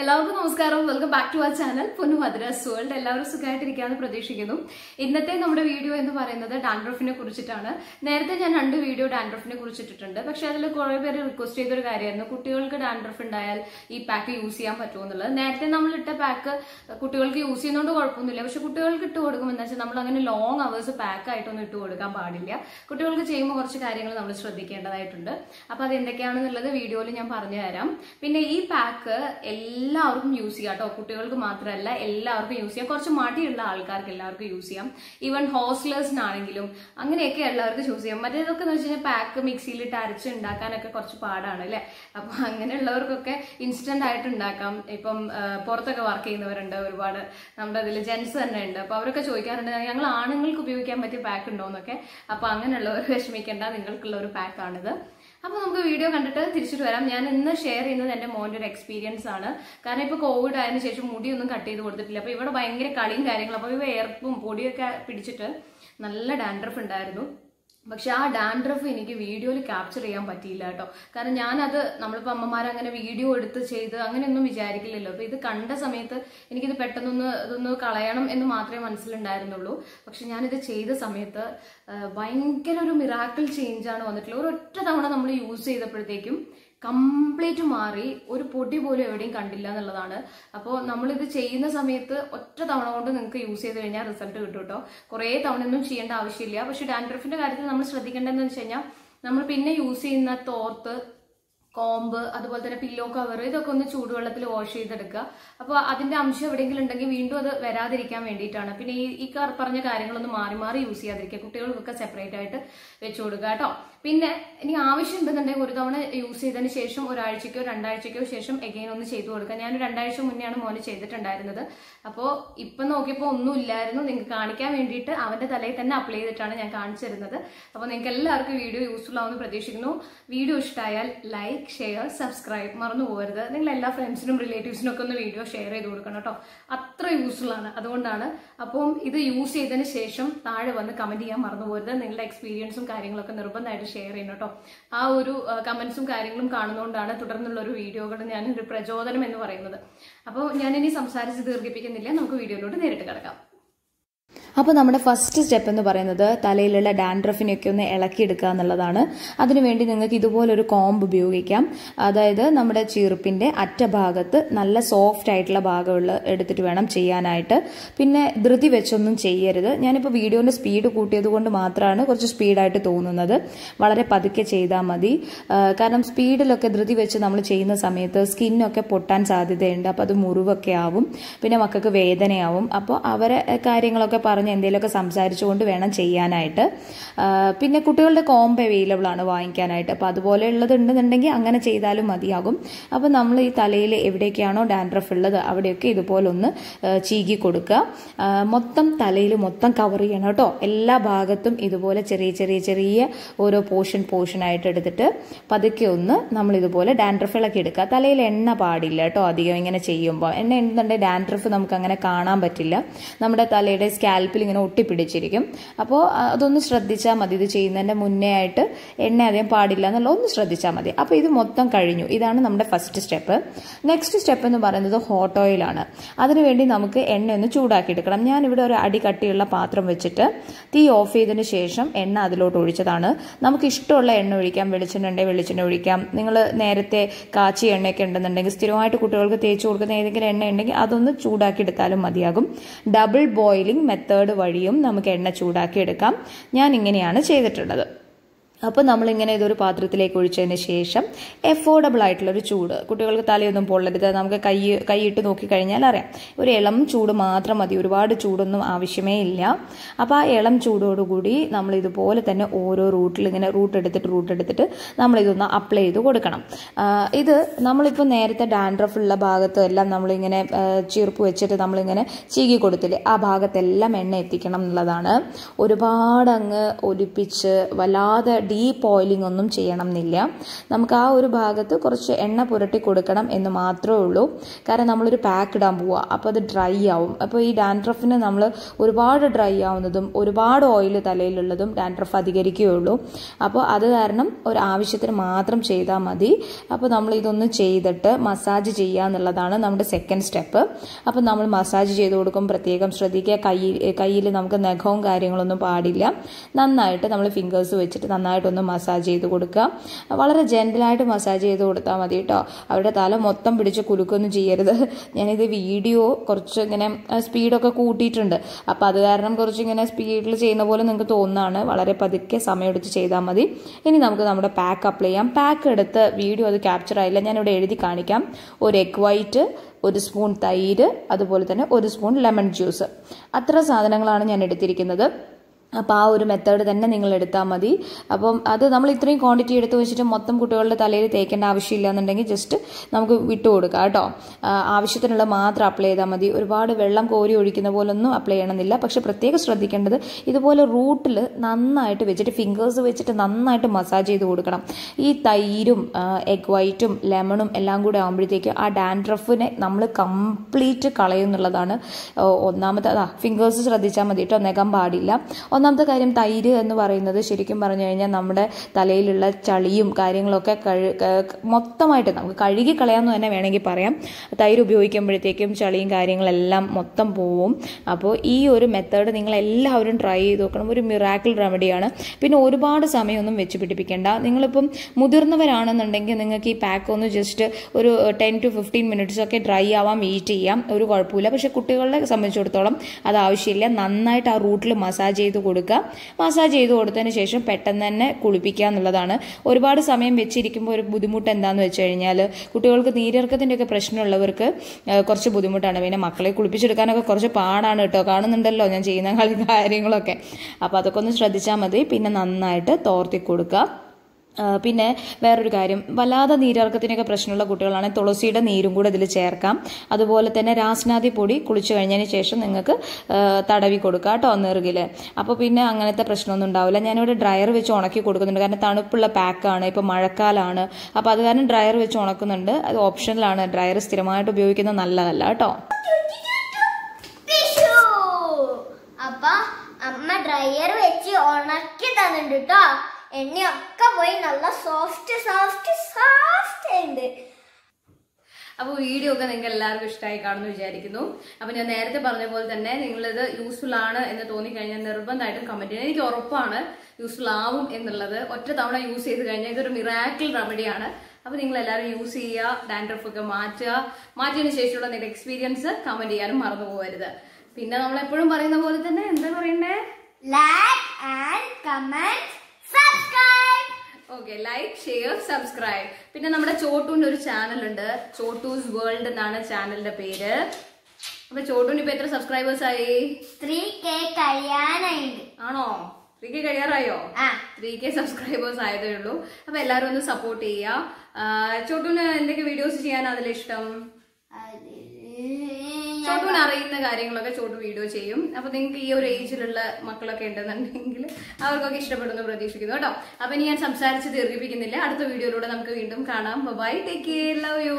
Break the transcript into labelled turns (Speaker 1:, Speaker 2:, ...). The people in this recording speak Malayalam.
Speaker 1: എല്ലാവർക്കും നമസ്കാരം. Welcome back to our channel Ponnu Madras world എല്ലാവരും സുഖമായിട്ടിരിക്കാമെന്ന് പ്രതീക്ഷിക്കുന്നു. ഇന്നത്തെ നമ്മുടെ വീഡിയോ എന്ന് പറയുന്നത് ഡാൻഡ്രോഫിനെ കുറിച്ചിട്ടാണ്. നേരത്തെ ഞാൻ രണ്ട് വീഡിയോ ഡാൻഡ്രോഫിനെ കുറിച്ചിട്ടിട്ടുണ്ട്. പക്ഷെ അതിൽ കുറേ പേര് റിക്വസ്റ്റ് ചെയ്തൊരു കാര്യമായിരുന്നു. കുട്ടികൾക്ക് ഡാൻഡ്രഫ് ഉണ്ടായാൽ ഈ പാക്ക് യൂസ് ചെയ്യാൻ പറ്റുമോ എന്നുള്ളത്. നേരത്തെ നമ്മൾ ഇട്ട പാക്ക് കുട്ടികൾക്ക് യൂസ് ചെയ്യുന്നതുകൊണ്ട് കുഴപ്പമൊന്നുമില്ല. പക്ഷെ കുട്ടികൾക്ക് ഇട്ട് കൊടുക്കും എന്ന് വെച്ചാൽ നമ്മൾ അങ്ങനെ ലോങ് അവേഴ്സ് പാക്ക് ആയിട്ടൊന്നും ഇട്ട് കൊടുക്കാൻ പാടില്ല. കുട്ടികൾക്ക് ചെയ്യുമ്പോൾ കുറച്ച് കാര്യങ്ങൾ നമ്മൾ ശ്രദ്ധിക്കേണ്ടതായിട്ടുണ്ട്. അപ്പോൾ അത് എന്തൊക്കെയാണെന്നുള്ളത് വീഡിയോയിൽ ഞാൻ പറഞ്ഞു തരാം പിന്നെ ഈ പാക്ക് എല്ലാവർക്കും യൂസ് ചെയ്യാം കേട്ടോ. കുട്ടികൾക്ക് മാത്രമല്ല എല്ലാവർക്കും യൂസ് ചെയ്യാം. കുറച്ച് മടിയുള്ള ആൾക്കാർക്ക് എല്ലാവർക്കും യൂസ് ചെയ്യാം. ഈവൻ ഹോസ്റ്റലേഴ്സിനാണെങ്കിലും അങ്ങനെയൊക്കെ എല്ലാവർക്കും യൂസ് ചെയ്യാം. മറ്റേതൊക്കെ എന്ന് വെച്ച് കഴിഞ്ഞാൽ പാക്ക് മിക്സിയിലിട്ട് അരച്ച് ഉണ്ടാക്കാനൊക്കെ കുറച്ച് പാടാണ് അല്ലേ? അപ്പൊ അങ്ങനെയുള്ളവർക്കൊക്കെ ഇൻസ്റ്റന്റ് ആയിട്ട് ഉണ്ടാക്കാം. ഇപ്പം പുറത്തൊക്കെ വർക്ക് ചെയ്യുന്നവരുണ്ട് ഒരുപാട്. നമ്മുടെ അതിൽ ജെൻസ് തന്നെ ഉണ്ട്. അപ്പോൾ അവരൊക്കെ ചോദിക്കാറുണ്ട് ഞങ്ങൾ ആണുങ്ങൾക്ക് ഉപയോഗിക്കാൻ പറ്റിയ പാക്ക് ഉണ്ടോ? എന്നൊക്കെ. അപ്പൊ അങ്ങനെയുള്ളവർ വിഷമിക്കേണ്ട. നിങ്ങൾക്കുള്ള ഒരു പാക്കാണിത് അപ്പൊ നമുക്ക് വീഡിയോ കണ്ടിട്ട് തിരിച്ചിട്ട് വരാം. ഞാൻ ഇന്ന് ഷെയർ ചെയ്യുന്നത് എന്റെ മോന്റെ ഒരു എക്സ്പീരിയൻസ് ആണ്. കാരണം ഇപ്പൊ കോവിഡ് ആയതിനു ശേഷം മുടിയൊന്നും കട്ട് ചെയ്ത് കൊടുത്തിട്ടില്ല. അപ്പോൾ ഇവിടെ ഭയങ്കര കളിയും കാര്യങ്ങളും. അപ്പോൾ ഇവ എയർപ്പും പൊടിയൊക്കെ പിടിച്ചിട്ട് നല്ല ഡാൻഡ്രഫ് ഉണ്ടായിരുന്നു. പക്ഷെ ആ ഡാൻഡ്രഫ് എനിക്ക് വീഡിയോയിൽ ക്യാപ്ചർ ചെയ്യാൻ പറ്റിയില്ല കേട്ടോ. കാരണം ഞാനത് നമ്മളിപ്പോൾ അമ്മമാർ അങ്ങനെ വീഡിയോ എടുത്ത് ചെയ്ത് അങ്ങനെയൊന്നും വിചാരിക്കില്ലല്ലോ. അപ്പോൾ ഇത് കണ്ട സമയത്ത് എനിക്കിത് പെട്ടെന്നൊന്ന് ഇതൊന്ന് കളയണം എന്ന് മാത്രമേ മനസ്സിലുണ്ടായിരുന്നുള്ളൂ. പക്ഷെ ഞാനിത് ചെയ്ത സമയത്ത് ഭയങ്കര ഒരു മിറാക്കിൾ ചേഞ്ചാണ് വന്നിട്ടുള്ളത്. ഒരൊറ്റ തവണ നമ്മൾ യൂസ് ചെയ്തപ്പോഴത്തേക്കും കംപ്ലീറ്റ് മാറി ഒരു പൊടി പോലും എവിടെയും കണ്ടില്ല എന്നുള്ളതാണ്. അപ്പോൾ നമ്മളിത് ചെയ്യുന്ന സമയത്ത് ഒറ്റ തവണ കൊണ്ട് നിങ്ങൾക്ക് യൂസ് ചെയ്ത് കഴിഞ്ഞാൽ റിസൾട്ട് കിട്ടും കേട്ടോ കുറേ ഒന്നും ചെയ്യേണ്ട ആവശ്യമില്ല. പക്ഷെ ഡാൻഡ്രഫിന്റെ കാര്യത്തിൽ നമ്മൾ ശ്രദ്ധിക്കേണ്ടതെന്ന് വെച്ച് കഴിഞ്ഞാൽ നമ്മൾ പിന്നെ യൂസ് ചെയ്യുന്ന തോർത്ത് കോമ്പ് അതുപോലെ തന്നെ പില്ലോ കവർ ഇതൊക്കെ ഒന്ന് ചൂടുവെള്ളത്തിൽ വാഷ് ചെയ്തെടുക്കുക. അപ്പോൾ അതിന്റെ അംശം എവിടെയെങ്കിലും ഉണ്ടെങ്കിൽ വീണ്ടും അത് വരാതിരിക്കാൻ വേണ്ടിയിട്ടാണ്. പിന്നെ ഈ ഈ പറഞ്ഞ കാര്യങ്ങളൊന്നും മാറി മാറി യൂസ് ചെയ്യാതിരിക്കുക. കുട്ടികൾക്കൊക്കെ സെപ്പറേറ്റ് ആയിട്ട് വെച്ചു കൊടുക്കുക കേട്ടോ. പിന്നെ ഇനി ആവശ്യം ഉണ്ടെന്നുണ്ടെങ്കിൽ ഒരു തവണ യൂസ് ചെയ്തതിന് ശേഷം ഒരാഴ്ചയ്ക്കോ രണ്ടാഴ്ചയ്ക്കോ ശേഷം എഗെയിൻ ഒന്ന് ചെയ്തു കൊടുക്കുക. ഞാൻ രണ്ടാഴ്ച മുന്നെയാണ് മോന് ചെയ്തിട്ടുണ്ടായിരുന്നത്. അപ്പോൾ ഇപ്പം നോക്കിയപ്പോൾ ഒന്നും ഇല്ലായിരുന്നു. നിങ്ങൾക്ക് കാണിക്കാൻ വേണ്ടിയിട്ട് അവന്റെ തലയിൽ തന്നെ അപ്ലൈ ചെയ്തിട്ടാണ് ഞാൻ കാണിച്ചിരുന്നത് അപ്പോൾ നിങ്ങൾക്ക് എല്ലാവർക്കും വീഡിയോ യൂസ്ഫുൾ ആവുമെന്ന് പ്രതീക്ഷിക്കുന്നു. വീഡിയോ ഇഷ്ടമായാൽ ലൈക്ക് ഷെയർ സബ്സ്ക്രൈബ് മറന്നു പോകരുത്. നിങ്ങൾ എല്ലാ ഫ്രണ്ട്സിനും റിലേറ്റീവ്സിനും ഒക്കെ ഒന്ന് വീഡിയോ ഷെയർ ചെയ്ത് കൊടുക്കണം കേട്ടോ. അത്ര യൂസ്ഫുൾ ആണ്. അതുകൊണ്ടാണ് അപ്പം ഇത് യൂസ് ചെയ്തതിന് ശേഷം താഴെ വന്ന് കമന്റ് ചെയ്യാൻ മറന്നു പോകരുത്. നിങ്ങളുടെ എക്സ്പീരിയൻസും കാര്യങ്ങളൊക്കെ നിർബന്ധമായിട്ട് ഷെയർ ചെയ്യണം കേട്ടോ. ആ ഒരു കമന്റ്സും കാര്യങ്ങളും കാണുന്നതുകൊണ്ടാണ് തുടർന്നുള്ള ഒരു വീഡിയോകൾ ഞാൻ ഒരു പ്രചോദനം എന്ന് പറയുന്നത്. അപ്പോൾ ഞാനിനി സംസാരിച്ച് ദീർഘിപ്പിക്കുന്നില്ല. നമുക്ക് വീഡിയോയിലോട്ട് നേരിട്ട് കിടക്കാം.
Speaker 2: അപ്പോൾ നമ്മുടെ ഫസ്റ്റ് സ്റ്റെപ്പ് എന്ന് പറയുന്നത് തലയിലുള്ള ഡാൻഡ്രഫിനെയൊക്കെ ഒന്ന് ഇളക്കിയെടുക്കുക എന്നുള്ളതാണ്. അതിനുവേണ്ടി നിങ്ങൾക്ക് ഇതുപോലൊരു കോംബ് ഉപയോഗിക്കാം. അതായത് നമ്മുടെ ചീർപ്പിന്റെ അറ്റഭാഗത്ത് നല്ല സോഫ്റ്റ് ആയിട്ടുള്ള ഭാഗമുള്ള എടുത്തിട്ട് വേണം ചെയ്യാനായിട്ട്. പിന്നെ ധൃതി വെച്ചൊന്നും ചെയ്യരുത്. ഞാനിപ്പോൾ വീഡിയോന്റെ സ്പീഡ് കൂട്ടിയത് കൊണ്ട് മാത്രമാണ് കുറച്ച് സ്പീഡായിട്ട് തോന്നുന്നത്. വളരെ പതുക്കെ ചെയ്താൽ മതി. കാരണം സ്പീഡിലൊക്കെ ധൃതി വെച്ച് നമ്മൾ ചെയ്യുന്ന സമയത്ത് സ്കിന്നൊക്കെ പൊട്ടാൻ സാധ്യതയുണ്ട്. അപ്പോൾ അത് മുറിവൊക്കെ ആവും. പിന്നെ മക്കൾക്ക് വേദനയാവും. അപ്പോൾ അവരെ കാര്യങ്ങളൊക്കെ പറഞ്ഞ് എന്തെങ്കിലുമൊക്കെ സംസാരിച്ചുകൊണ്ട് വേണം ചെയ്യാനായിട്ട്. പിന്നെ കുട്ടികളുടെ കോംബ് അവൈലബിൾ ആണ് വാങ്ങിക്കാനായിട്ട്. അപ്പോൾ അതുപോലെ ഉള്ളതുണ്ടെന്നുണ്ടെങ്കിൽ അങ്ങനെ ചെയ്താലും മതിയാകും. അപ്പോൾ നമ്മൾ ഈ തലയിൽ എവിടെയൊക്കെയാണോ ഡാൻഡ്രഫ് ഉള്ളത് അവിടെയൊക്കെ ഇതുപോലെ ഒന്ന് ആ, ചീകി കൊടുക്കുക. മൊത്തം തലയിൽ മൊത്തം കവർ ചെയ്യണം കേട്ടോ. എല്ലാ ഭാഗത്തും ഇതുപോലെ ചെറിയ ചെറിയ ചെറിയ ഓരോ പോർഷൻ ആയിട്ട് എടുത്തിട്ട് പതുക്കെ ഒന്ന് നമ്മൾ ഇതുപോലെ ഡാൻഡ്രഫ് ഇളക്കി എടുക്കുക. തലയിൽ എണ്ണ പാടില്ല കേട്ടോ അധികം ഇങ്ങനെ ചെയ്യുമ്പോൾ. എണ്ണ എന്തുണ്ടെങ്കിൽ ഡാൻഡ്രഫ് നമുക്ക് അങ്ങനെ കാണാൻ പറ്റില്ല. നമ്മുടെ തലയുടെ സ്കാൽപ്പിൽ ഇങ്ങനെ ഒട്ടിപ്പിടിച്ചിരിക്കും. അപ്പോൾ അതൊന്ന് ശ്രദ്ധിച്ചാൽ മതി. ഇത് ചെയ്യുന്നതിന്റെ മുന്നേ ആയിട്ട് എണ്ണ അധികം പാടില്ല എന്നുള്ള ഒന്ന് ശ്രദ്ധിച്ചാൽ മതി. അപ്പോൾ ഇത് മൊത്തം കഴിഞ്ഞു. ഇതാണ് നമ്മുടെ ഫസ്റ്റ് സ്റ്റെപ്പ് നെക്സ്റ്റ് സ്റ്റെപ്പ് എന്ന് പറയുന്നത് ഹോട്ട് ഓയിലാണ് അതിനുവേണ്ടി നമുക്ക് എണ്ണ ഒന്ന് ചൂടാക്കി എടുക്കണം ഞാനിവിടെ ഒരു അടി കട്ടിയുള്ള പാത്രം വെച്ചിട്ട് തീ ഓഫ് ചെയ്തതിന് ശേഷം എണ്ണ അതിലോട്ട് ഒഴിച്ചതാണ്. നമുക്ക് ഇഷ്ടമുള്ള എണ്ണ ഒഴിക്കാം. വെളിച്ചെണ്ണ ഉണ്ടെങ്കിൽ വെളിച്ചെണ്ണ ഒഴിക്കാം. നിങ്ങൾ നേരത്തെ കാച്ചി എണ്ണയൊക്കെ ഉണ്ടെന്നുണ്ടെങ്കിൽ സ്ഥിരമായിട്ട് കുട്ടികൾക്ക് തേച്ച് കൊടുക്കുന്ന ഏതെങ്കിലും എണ്ണ ഉണ്ടെങ്കിൽ അതൊന്ന് ചൂടാക്കി എടുത്താലും മതിയാകും. ഡബിൾ ബോയിലിംഗ് മെത്തേഡ് വഴിയും നമുക്ക് എണ്ണ ചൂടാക്കി എടുക്കാം ഞാൻ ഇങ്ങനെയാണ് ചെയ്തിട്ടുള്ളത്. അപ്പോൾ നമ്മളിങ്ങനെ ഇതൊരു പാത്രത്തിലേക്ക് ഒഴിച്ചതിന് ശേഷം എഫോർഡബിൾ ആയിട്ടുള്ള ഒരു ചൂട്. കുട്ടികൾക്ക് തലയൊന്നും പൊള്ളരുത്. നമുക്ക് കൈ കൈയിട്ട് നോക്കിക്കഴിഞ്ഞാൽ അറിയാം. ഒരു ഇളം ചൂട് മാത്രം മതി. ഒരുപാട് ചൂടൊന്നും ആവശ്യമേ ഇല്ല. അപ്പോൾ ആ ഇളം ചൂടോടുകൂടി നമ്മൾ ഇതുപോലെ തന്നെ ഓരോ റൂട്ടിൽ ഇങ്ങനെ റൂട്ട് എടുത്തിട്ട് റൂട്ട് എടുത്തിട്ട് നമ്മളിതൊന്ന് അപ്ലൈ ചെയ്ത് കൊടുക്കണം. ഇത് നമ്മളിപ്പോൾ നേരത്തെ ഡാൻഡ്രഫ് ഉള്ള ഭാഗത്ത് എല്ലാം നമ്മളിങ്ങനെ ചീർപ്പ് വെച്ചിട്ട് നമ്മളിങ്ങനെ ചീകി കൊടുത്തില്ലേ ആ ഭാഗത്തെല്ലാം എണ്ണ എത്തിക്കണം എന്നുള്ളതാണ്. ഒരുപാട് അങ്ങ് ഒലിപ്പിച്ച് വല്ലാതെ ഡീപ്പ് ഓയിലിംഗ് ഒന്നും ചെയ്യണം എന്നില്ല നമുക്ക് ആ ഒരു ഭാഗത്ത് കുറച്ച് എണ്ണ പുരട്ടി കൊടുക്കണം എന്ന് മാത്രമേ ഉള്ളൂ. കാരണം നമ്മളൊരു പാക്ക് ഇടാൻ പോവുക അപ്പോൾ അത് ഡ്രൈ ആവും. അപ്പോൾ ഈ ഡാൻഡ്രഫിന് നമ്മൾ ഒരുപാട് ഡ്രൈ ആവുന്നതും ഒരുപാട് ഓയിൽ തലയിലുള്ളതും ഡാൻഡ്രഫ് അധികരിക്കുകയുള്ളൂ. അപ്പോൾ അത് കാരണം ഒരു ആവശ്യത്തിന് മാത്രം ചെയ്താൽ മതി. അപ്പോൾ നമ്മൾ ഇതൊന്ന് ചെയ്തിട്ട് മസാജ് ചെയ്യുക എന്നുള്ളതാണ് നമ്മുടെ സെക്കൻഡ് സ്റ്റെപ്പ് അപ്പോൾ നമ്മൾ മസാജ് ചെയ്ത് കൊടുക്കും പ്രത്യേകം ശ്രദ്ധിക്കുക. കൈ കയ്യിൽ നമുക്ക് നഖവും കാര്യങ്ങളൊന്നും പാടില്ല. നന്നായിട്ട് നമ്മൾ ഫിംഗേഴ്സ് വെച്ചിട്ട് നന്നായിട്ടൊന്ന് മസാജ് ചെയ്ത് കൊടുക്കുക. വളരെ ജെന്റലായിട്ട് മസാജ് ചെയ്ത് കൊടുത്താൽ മതി കേട്ടോ. അവരുടെ തല മൊത്തം പിടിച്ച് കുലുക്കൊന്നും ചെയ്യരുത്. ഞാനിത് വീഡിയോ കുറച്ച് ഇങ്ങനെ സ്പീഡൊക്കെ കൂട്ടിയിട്ടുണ്ട്. അപ്പോൾ അത് കാരണം കുറച്ച് ഇങ്ങനെ സ്പീഡിൽ ചെയ്യുന്ന പോലെ നിങ്ങൾക്ക് തോന്നുന്നതാണ്. വളരെ പതുക്കെ സമയമെടുത്ത് ചെയ്താൽ മതി. ഇനി നമുക്ക് നമ്മുടെ പാക്ക് അപ്ലൈ ചെയ്യാം. പാക്ക് എടുത്ത് വീഡിയോ അത് ക്യാപ്ചർ ആയില്ല. ഞാനിവിടെ എഴുതി കാണിക്കാം. ഒരു എഗ് വൈറ്റ് ഒരു സ്പൂൺ തൈര് അതുപോലെ തന്നെ ഒരു സ്പൂൺ ലെമൺ ജ്യൂസ് അത്ര സാധനങ്ങളാണ് ഞാൻ എടുത്തിരിക്കുന്നത്. അപ്പോൾ ആ ഒരു മെത്തേഡ് തന്നെ നിങ്ങൾ എടുത്താൽ മതി. അപ്പം അത് നമ്മൾ ഇത്രയും ക്വാണ്ടിറ്റി എടുത്ത് വെച്ചിട്ട് മൊത്തം കുട്ടികളുടെ തലയിൽ തേക്കേണ്ട ആവശ്യമില്ല എന്നുണ്ടെങ്കിൽ ജസ്റ്റ് നമുക്ക് വിട്ടു കൊടുക്കാം കേട്ടോ. ആവശ്യത്തിനുള്ള മാത്രം അപ്ലൈ ചെയ്താൽ മതി. ഒരുപാട് വെള്ളം കോരി ഒഴിക്കുന്ന പോലൊന്നും അപ്ലൈ ചെയ്യണമെന്നില്ല. പക്ഷെ പ്രത്യേകം ശ്രദ്ധിക്കേണ്ടത് ഇതുപോലെ റൂട്ടിൽ നന്നായിട്ട് വെച്ചിട്ട് ഫിംഗേഴ്സ് വെച്ചിട്ട് നന്നായിട്ട് മസാജ് ചെയ്ത് കൊടുക്കണം. ഈ തൈരും എഗ് വൈറ്റും ലെമണും എല്ലാം കൂടെ ആകുമ്പോഴത്തേക്ക് ആ ഡാൻഡ്രഫിനെ നമ്മൾ കംപ്ലീറ്റ് കളയുന്നുള്ളതാണ്. ഒന്നാമത്തെ ഫിംഗേഴ്സ് ശ്രദ്ധിച്ചാൽ മതി കേട്ടോ. നഖം പാടില്ല. ഒന്നാമത്തെ കാര്യം തൈര് എന്ന് പറയുന്നത് ശരിക്കും പറഞ്ഞു കഴിഞ്ഞാൽ നമ്മുടെ തലയിലുള്ള ചളിയും കാര്യങ്ങളൊക്കെ കഴു മൊത്തമായിട്ട് നമുക്ക് കഴുകി കളയാമെന്ന് തന്നെ വേണമെങ്കിൽ പറയാം. തൈര് ഉപയോഗിക്കുമ്പോഴത്തേക്കും ചളിയും കാര്യങ്ങളെല്ലാം മൊത്തം പോവും. അപ്പോൾ ഈ ഒരു മെത്തേഡ് നിങ്ങൾ എല്ലാവരും ട്രൈ ചെയ്ത് നോക്കണം. ഒരു മിറാക്കിൾ റെമഡിയാണ് പിന്നെ ഒരുപാട് സമയമൊന്നും വെച്ച് പിടിപ്പിക്കേണ്ട. നിങ്ങളിപ്പം മുതിർന്നവരാണെന്നുണ്ടെങ്കിൽ നിങ്ങൾക്ക് ഈ പാക്ക് ഒന്ന് ജസ്റ്റ് ഒരു ടെൻ ടു ഫിഫ്റ്റീൻ മിനിറ്റ്സ് ഒക്കെ ഡ്രൈ ആവാം വെയിറ്റ് ചെയ്യാം. ഒരു കുഴപ്പമില്ല. പക്ഷേ കുട്ടികളെ സംബന്ധിച്ചിടത്തോളം അത് ആവശ്യമില്ല. നന്നായിട്ട് ആ റൂട്ടിൽ മസാജ് ചെയ്ത് കൊടുക്കുക മസാജ് ചെയ്ത് കൊടുത്തതിന് ശേഷം പെട്ടെന്ന് തന്നെ കുളിപ്പിക്കുക എന്നുള്ളതാണ്. ഒരുപാട് സമയം വെച്ചിരിക്കുമ്പോൾ ഒരു ബുദ്ധിമുട്ട് എന്താണെന്ന് വെച്ച് കഴിഞ്ഞാൽ കുട്ടികൾക്ക് നീരിറക്കത്തിന്റെയൊക്കെ പ്രശ്നമുള്ളവർക്ക് കുറച്ച് ബുദ്ധിമുട്ടാണ്. പിന്നെ മക്കളെ കുളിപ്പിച്ചെടുക്കാനൊക്കെ കുറച്ച് പാടാണ് കേട്ടോ. കാണുന്നുണ്ടല്ലോ ഞാൻ ചെയ്യുന്ന കളി കാര്യങ്ങളൊക്കെ. അപ്പോൾ അതൊക്കെ ഒന്ന് ശ്രദ്ധിച്ചാൽ മതി. പിന്നെ നന്നായിട്ട് തോർത്തി കൊടുക്കുക. പിന്നെ വേറൊരു കാര്യം. വല്ലാതെ നീരിറക്കത്തിനൊക്കെ പ്രശ്നമുള്ള കുട്ടികളാണെങ്കിൽ തുളസിയുടെ നീരും കൂടെ ഇതിൽ ചേർക്കാം. അതുപോലെ തന്നെ രാസ്നാദി പൊടി കുളിച്ചു കഴിഞ്ഞതിന് ശേഷം നിങ്ങൾക്ക് തടവി കൊടുക്കാം കേട്ടോ നെറുകിൽ അപ്പോൾ പിന്നെ അങ്ങനത്തെ പ്രശ്നമൊന്നും ഉണ്ടാവില്ല. ഞാനിവിടെ ഡ്രയർ വെച്ച് ഉണക്കി കൊടുക്കുന്നുണ്ട്. കാരണം തണുപ്പുള്ള പാക്കാണ്. ഇപ്പോൾ മഴക്കാലമാണ് അപ്പോൾ അത് കാരണം ഡ്രയർ വെച്ച് ഉണക്കുന്നുണ്ട്. അത് ഓപ്ഷനിലാണ്. ഡ്രയർ സ്ഥിരമായിട്ട് ഉപയോഗിക്കുന്നത് നല്ലതല്ല കേട്ടോ.
Speaker 3: അമ്മ ഡ്രയർ വെച്ച് ഉണക്കി തന്നിട്ടുണ്ട് കേട്ടോ. എണ്ണയൊക്കെ പോയി നല്ല സോഫ്റ്റ് സോഫ്റ്റ് സോഫ്റ്റ് ഉണ്ട്.
Speaker 1: അപ്പോൾ വീഡിയോ ഒക്കെ നിങ്ങൾക്ക് എല്ലാവർക്കും ഇഷ്ടമായി കാണുമെന്ന് വിചാരിക്കുന്നു. അപ്പോൾ ഞാൻ നേരത്തെ പറഞ്ഞ പോലെ തന്നെ നിങ്ങളിത് യൂസ്ഫുൾ ആണ് എന്ന് തോന്നിക്കഴിഞ്ഞാൽ നിർബന്ധമായിട്ടും കമന്റ് ചെയ്യണം. എനിക്ക് ഉറപ്പാണ് യൂസ്ഫുൾ ആവും എന്നുള്ളത്. ഒറ്റ തവണ യൂസ് ചെയ്ത് കഴിഞ്ഞാൽ ഇതൊരു മിറാക്കിൾ റെമഡിയാണ് അപ്പോൾ നിങ്ങൾ എല്ലാവരും യൂസ് ചെയ്യുക ഡാൻഡ്രഫ് ഒക്കെ മാറ്റുക. മാറ്റിയതിനു ശേഷമുള്ള നിങ്ങളുടെ എക്സ്പീരിയൻസ് കമന്റ് ചെയ്യാനും മറന്നു പോകരുത്. പിന്നെ നമ്മൾ എപ്പോഴും പറയുന്ന പോലെ തന്നെ എന്താ പറയണ്ടേ?
Speaker 3: Like and comment
Speaker 1: okay like share subscribe പിന്നെ നമ്മുടെ ചോട്ടൂന്റെ ഒരു ചാനൽ ഉണ്ട്. ചോട്ടൂസ് വേൾഡ് എന്നാണ് ചാനലിന്റെ പേര്. അപ്പൊ ചോട്ടൂന് ഇപ്പൊ എത്ര സബ്സ്ക്രൈബേഴ്സ് ആയി?
Speaker 3: ത്രീ കെ കഴിയാനായിട്ട്.
Speaker 1: ആണോ? ത്രീ കെ കഴിയാറായോ? ത്രീ കെ സബ്സ്ക്രൈബേഴ്സ് ആയതേ ഉള്ളൂ. അപ്പൊ എല്ലാവരും ഒന്ന് സപ്പോർട്ട് ചെയ്യുക. ചോട്ടൂന് എന്തൊക്കെ വീഡിയോസ് ചെയ്യാൻ അതിലിഷ്ടം? അറിയുന്ന കാര്യങ്ങളൊക്കെ ഷോർട്ട് വീഡിയോ ചെയ്യും. അപ്പൊ നിങ്ങൾക്ക് ഈ ഒരു ഏജിലുള്ള മക്കളൊക്കെ ഉണ്ടെന്നുണ്ടെങ്കിൽ അവർക്കൊക്കെ ഇഷ്ടപ്പെടുന്നു പ്രതീക്ഷിക്കുന്നു കേട്ടോ. അപ്പൊ ഇനി ഞാൻ സംസാരിച്ച് ദീർഘിപ്പിക്കുന്നില്ല. അടുത്ത വീഡിയോയിലൂടെ നമുക്ക് വീണ്ടും കാണാം. Bye take care
Speaker 3: love you